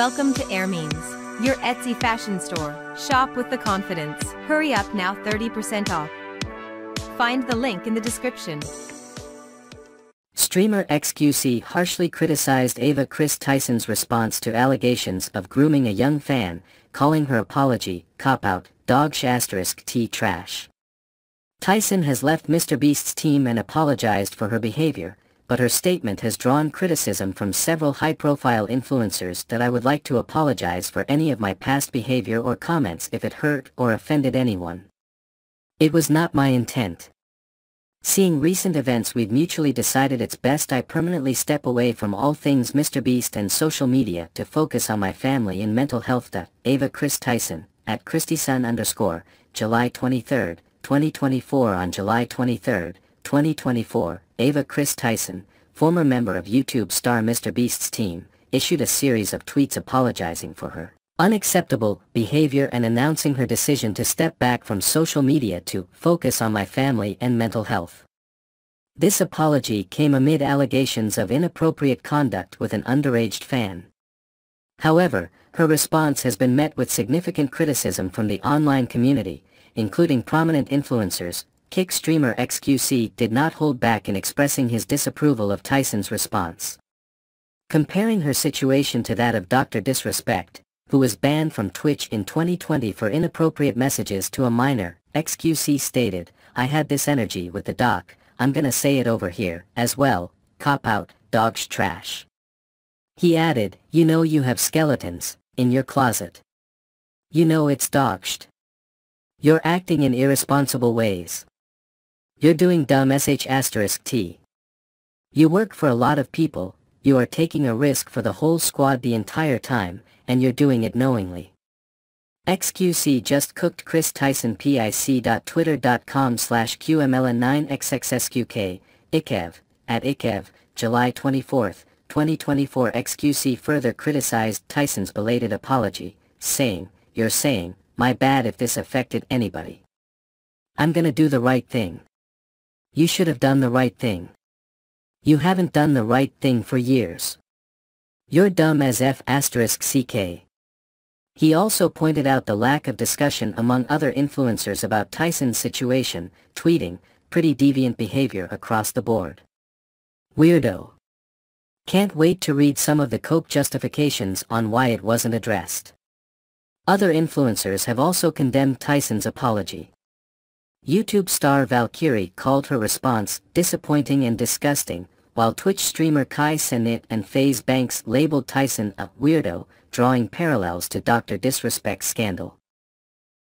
Welcome to Airmeans, your Etsy fashion store. Shop with the confidence. Hurry up now 30% off. Find the link in the description. Streamer XQC harshly criticized Ava Kris Tyson's response to allegations of grooming a young fan, calling her apology, cop-out, dogsh asterisk t trash. Tyson has left MrBeast's team and apologized for her behavior, but her statement has drawn criticism from several high-profile influencers that I would like to apologize for any of my past behavior or comments if it hurt or offended anyone. It was not my intent. Seeing recent events we've mutually decided it's best I permanently step away from all things Mr. Beast and social media to focus on my family and mental health. Ava Kris Tyson, at KrisTyson underscore, July 23, 2024 On July 23, 2024, Ava Kris Tyson, former member of YouTube star MrBeast's team, issued a series of tweets apologizing for her unacceptable behavior and announcing her decision to step back from social media to focus on my family and mental health. This apology came amid allegations of inappropriate conduct with an underaged fan. However, her response has been met with significant criticism from the online community, including prominent influencers, Kick streamer XQC did not hold back in expressing his disapproval of Tyson's response. Comparing her situation to that of Dr. Disrespect, who was banned from Twitch in 2020 for inappropriate messages to a minor, XQC stated, I had this energy with the doc, I'm gonna say it over here, as well, cop out, dog's trash. He added, you know you have skeletons, in your closet. You know it's dogshed. You're acting in irresponsible ways. You're doing dumb sh asterisk t. You work for a lot of people, you are taking a risk for the whole squad the entire time, and you're doing it knowingly. XQC just cooked Kris Tyson pic.twitter.com slash QMLN9XXSQK, IKEV, at IKEV, July 24, 2024 XQC further criticized Tyson's belated apology, saying, You're saying, my bad if this affected anybody. I'm gonna do the right thing. You should have done the right thing. You haven't done the right thing for years. You're dumb as F asterisk CK. He also pointed out the lack of discussion among other influencers about Tyson's situation, tweeting, pretty deviant behavior across the board. Weirdo. Can't wait to read some of the Cope justifications on why it wasn't addressed. Other influencers have also condemned Tyson's apology. YouTube star Valkyrae called her response disappointing and disgusting, while Twitch streamer Kai Cenat and FaZe Banks labeled Tyson a weirdo, drawing parallels to Dr. Disrespect's scandal.